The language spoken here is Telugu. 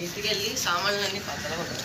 ఇంటికి వెళ్ళి సామాన్లన్నీ పక్కన ఉంటాయి.